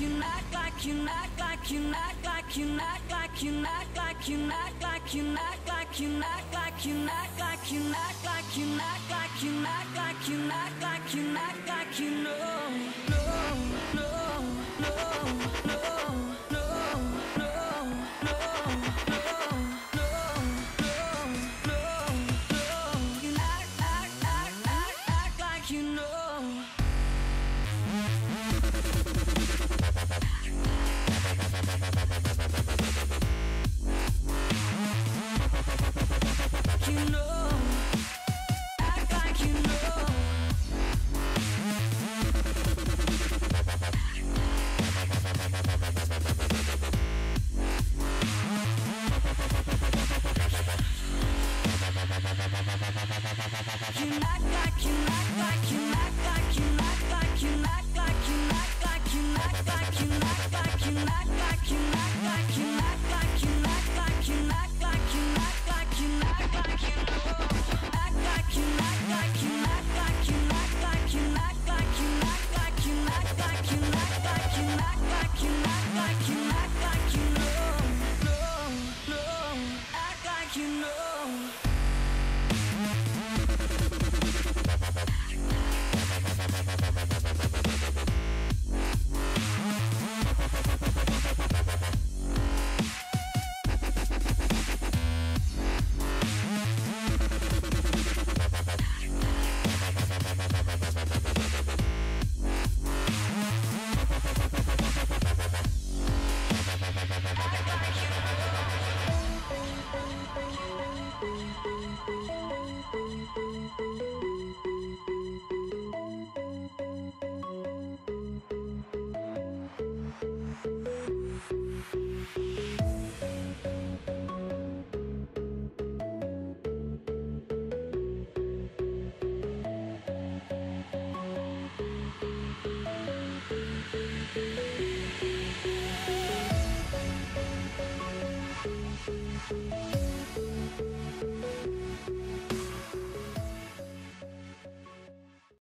you act like you act like you act like you act like you act like you act like you act like you act like you act like you act like you act like you act like you act like you act like you know my